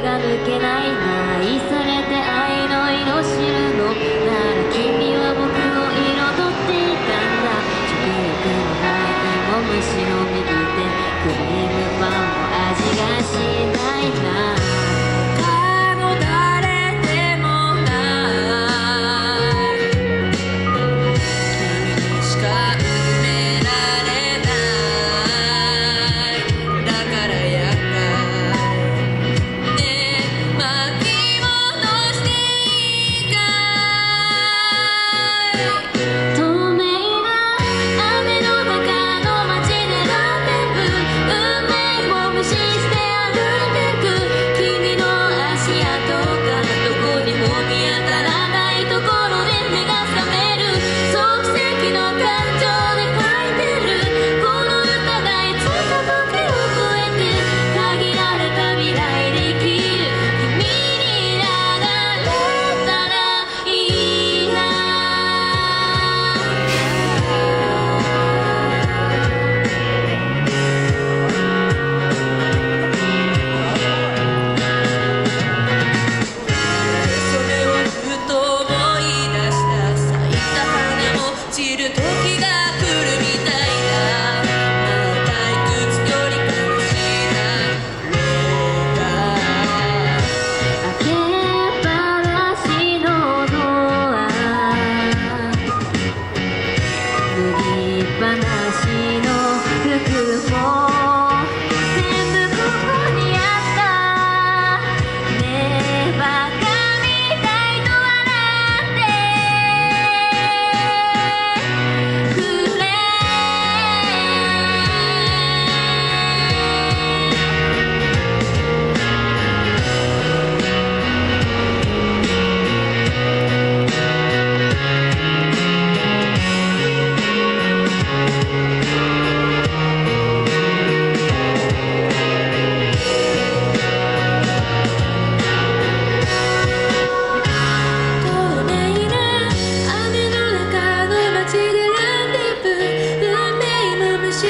が抜けない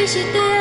should know.